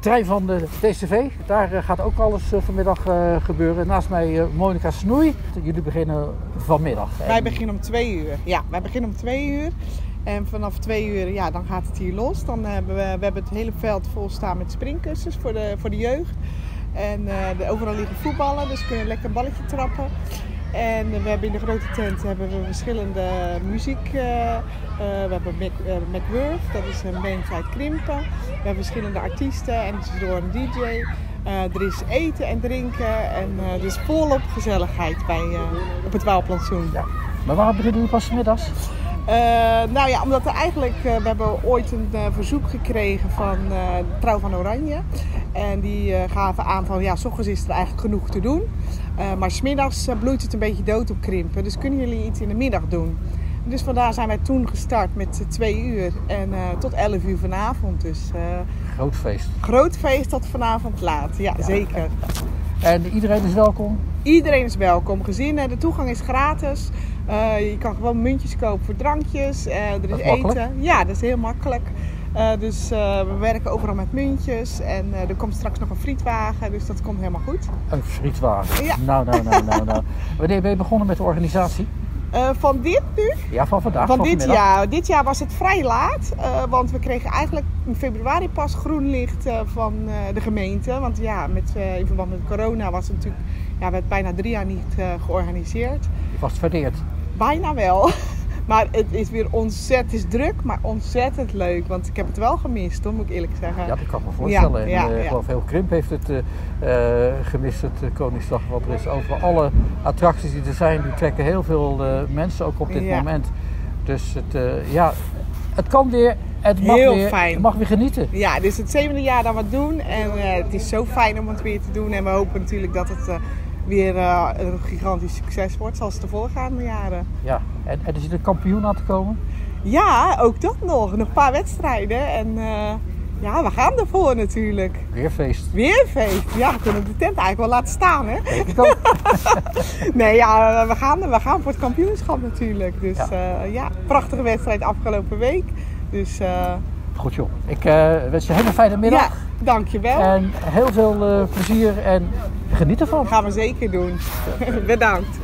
trein van de DCV. Daar eh, gaat ook alles eh, vanmiddag eh, gebeuren. Naast mij Monika Snoei. Jullie beginnen vanmiddag. Wij En- beginnen om twee uur. Ja, wij beginnen om twee uur. En vanaf twee uur, ja, dan gaat het hier los. Dan hebben we, we hebben het hele veld vol staan met springkussens voor de, voor de jeugd. En eh, de, overal liggen voetballen, dus kunnen lekker een balletje trappen. En we hebben in de grote tent hebben we verschillende muziek. eh, eh, we hebben Mac, eh, dat is een band uit Krimpen. We hebben verschillende artiesten en tussendoor een DJ. Er is eten en drinken en er is volop gezelligheid bij, op het Waalplantsoen. Ja. Maar waarom beginnen jullie pas middags? Eh, nou ja, omdat er eigenlijk, eh, we hebben ooit een eh, verzoek gekregen van eh Trouw van Oranje. En die gaven aan van, ja, s ochtends is er eigenlijk genoeg te doen. Maar smiddags bloeit het een beetje dood op krimpen. Dus kunnen jullie iets in de middag doen? Dus vandaar zijn wij toen gestart met twee uur en tot 11 uur vanavond. Dus Groot feest. groot feest tot vanavond laat. Ja, zeker. En iedereen is welkom. Iedereen is welkom. Gezinnen, de toegang is gratis. Eh, je kan gewoon muntjes kopen voor drankjes. Eh, er is makkelijk. eten. Ja, dat is heel makkelijk. Eh, dus we werken overal met muntjes. En er komt straks nog een frietwagen. Dus dat komt helemaal goed. Een frietwagen. Ja. Nou, nou, nou, nou, nou. Wanneer ben je begonnen met de organisatie? Van dit nu, Ja, van vandaag. van dit vanmiddag. jaar. Dit jaar was het vrij laat. want we kregen eigenlijk in februari pas groen licht van de gemeente. Want ja, met, in verband met corona was het natuurlijk... Ja, werd bijna drie jaar niet georganiseerd. Je was verdeerd. Bijna wel. Maar het is weer ontzettend is druk, maar ontzettend leuk. Want ik heb het wel gemist, hoor, moet ik eerlijk zeggen. Ja, dat kan ik me voorstellen. en, ja, ja. Ik geloof heel Krimp heeft het eh, eh, gemist, het Koningsdag. Want er is over alle attracties die er zijn, die trekken heel veel mensen ook op dit moment. Dus het, ja, het kan weer. Het mag, Heel weer, fijn. het mag weer genieten. Ja, dit is het zevende jaar dat we het doen. En het is zo fijn om het weer te doen. En we hopen natuurlijk dat het weer eh, een gigantisch succes wordt, zoals de voorgaande jaren. Ja. En, en er zit een kampioen aan te komen. Ja, ook dat nog. Nog een paar wedstrijden. En eh, ja, we gaan ervoor natuurlijk. Weer feest. Weer feest. Ja, we kunnen de tent eigenlijk wel laten staan, hè? Denk. Nee, ja, we gaan, we gaan voor het kampioenschap natuurlijk. Dus Ja. ja, ja prachtige wedstrijd afgelopen week. Dus eh, Goed joh. Ik eh, wens je een hele fijne middag. ja, dankjewel. En heel veel eh, plezier en geniet ervan. gaan we zeker doen. Bedankt.